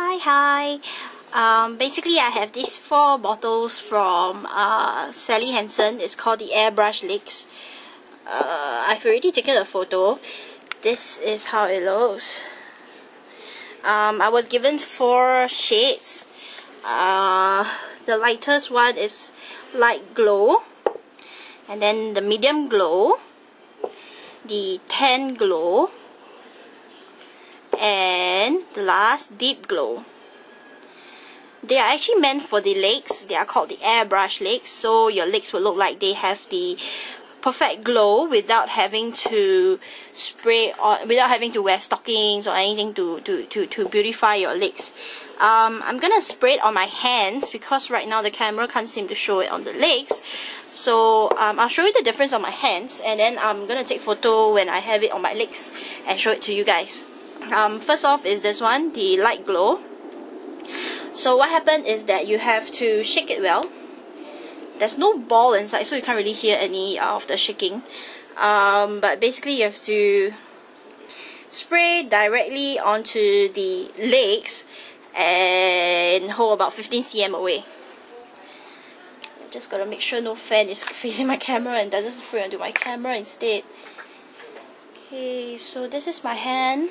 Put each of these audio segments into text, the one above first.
Hi, hi. Um, basically, I have these four bottles from uh, Sally Hansen. It's called the Airbrush Legs. Uh, I've already taken a photo. This is how it looks. Um, I was given four shades. Uh, the lightest one is light glow. And then the medium glow. The tan glow and the last deep glow. They are actually meant for the legs they are called the airbrush legs so your legs will look like they have the perfect glow without having to spray or without having to wear stockings or anything to to to, to beautify your legs um, I'm gonna spray it on my hands because right now the camera can't seem to show it on the legs so um, I'll show you the difference on my hands and then I'm gonna take photo when I have it on my legs and show it to you guys um, first off is this one, the light glow. So what happened is that you have to shake it well. There's no ball inside, so you can't really hear any of the shaking. Um, but basically you have to spray directly onto the legs and hold about 15 cm away. Just gotta make sure no fan is facing my camera and doesn't spray onto my camera instead. Okay, so this is my hand.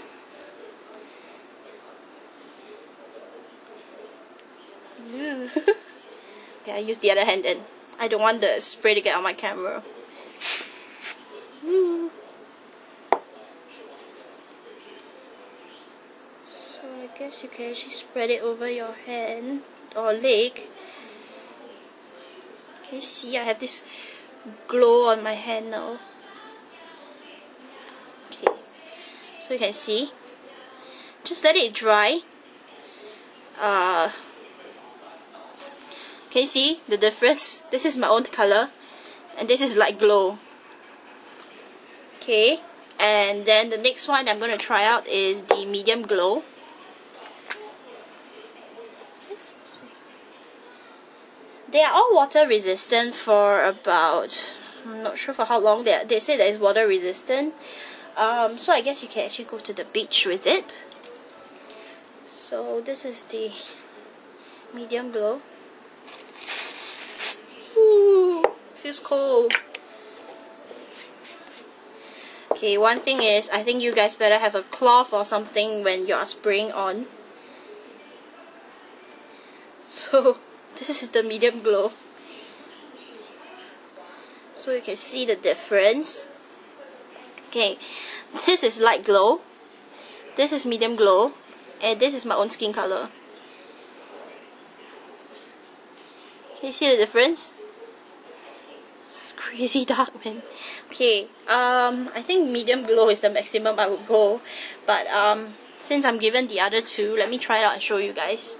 yeah, I use the other hand then. I don't want the spray to get on my camera. So I guess you can actually spread it over your hand or leg. Can you see I have this glow on my hand now? Okay, so you can see. Just let it dry. Uh, can you see the difference? This is my own color and this is light glow. Okay, and then the next one I'm going to try out is the medium glow. They are all water resistant for about, I'm not sure for how long, they, are, they say that it's water resistant. Um, so I guess you can actually go to the beach with it. So this is the medium glow. Ooh, feels cold. Okay, one thing is, I think you guys better have a cloth or something when you are spraying on. So, this is the medium glow. So you can see the difference. Okay, this is light glow. This is medium glow. And this is my own skin color. Can you see the difference? Crazy dark man. Okay um I think medium glow is the maximum I would go. But um since I'm given the other two let me try it out and show you guys.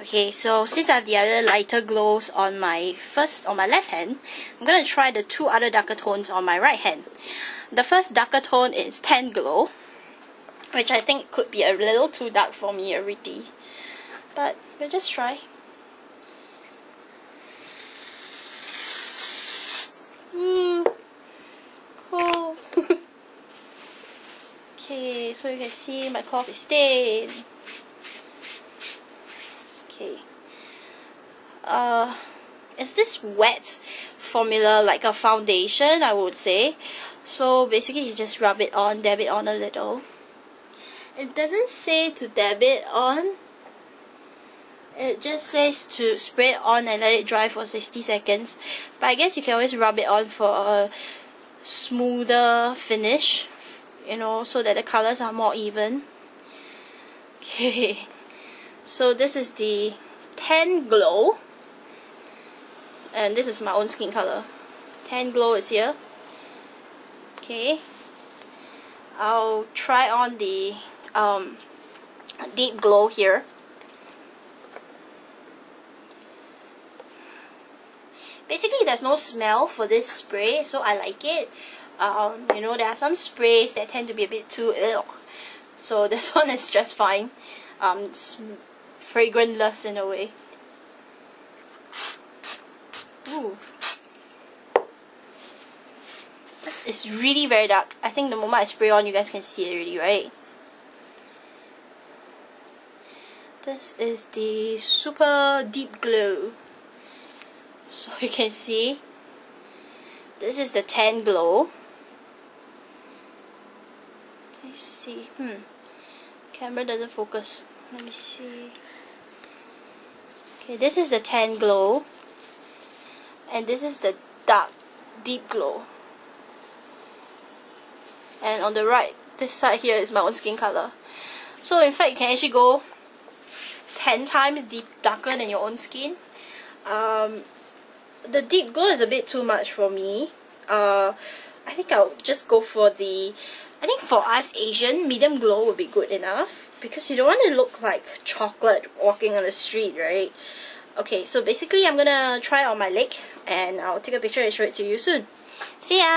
Okay so since I have the other lighter glows on my first on my left hand I'm gonna try the two other darker tones on my right hand. The first darker tone is tan glow which I think could be a little too dark for me already. But we'll just try okay, so you can see my cloth is stained. Okay. Uh, is this wet formula like a foundation, I would say. So basically you just rub it on, dab it on a little. It doesn't say to dab it on. It just says to spray it on and let it dry for 60 seconds. But I guess you can always rub it on for a smoother finish you know so that the colors are more even. Okay. So this is the tan glow. And this is my own skin color tan glow is here. Okay. I'll try on the um, deep glow here basically there's no smell for this spray so I like it um, you know, there are some sprays that tend to be a bit too ill. So this one is just fine. Um, fragrantless in a way. Ooh. This is really very dark. I think the moment I spray on, you guys can see it already, right? this is the super deep glow so you can see this is the tan glow you see hmm. Camera doesn't focus. Let me see. Okay this is the tan glow. And this is the dark deep glow. And on the right this side here is my own skin color. So in fact you can actually go 10 times deep darker than your own skin. Um, the deep glow is a bit too much for me. Uh, I think I'll just go for the I think for us Asian medium glow would be good enough because you don't want to look like chocolate walking on the street right? Okay so basically I'm gonna try on my leg and I'll take a picture and show it to you soon. See ya